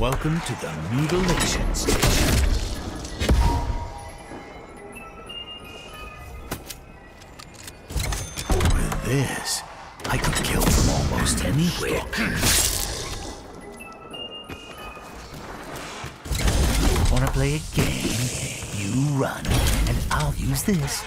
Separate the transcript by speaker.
Speaker 1: Welcome to the mutilation station. With this, I could kill from almost anywhere. Wanna play a game? You run, and I'll use this.